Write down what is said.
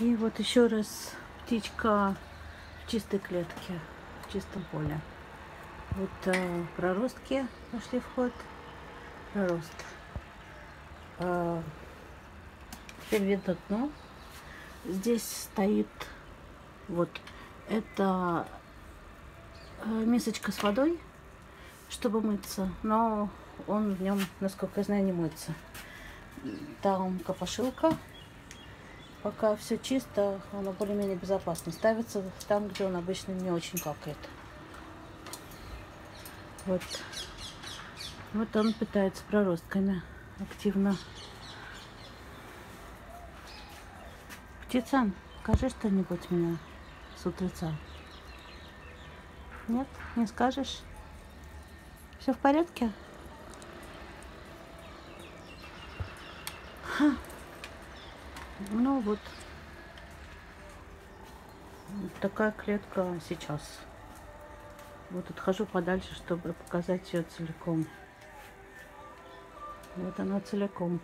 И вот еще раз птичка в чистой клетке, в чистом поле. Вот э, проростки пошли в ход. Пророст. Э, теперь видно дно. Здесь стоит вот это э, мисочка с водой, чтобы мыться, но он в нем, насколько я знаю, не мыется. Там копошилка. Пока все чисто, оно более-менее безопасно. Ставится там, где он обычно не очень какает. Вот. Вот он питается проростками активно. Птица, скажи что-нибудь мне с утреца. Нет, не скажешь? Все в порядке? Ха. Ну вот. такая клетка сейчас. Вот отхожу подальше, чтобы показать ее целиком. Вот она целиком.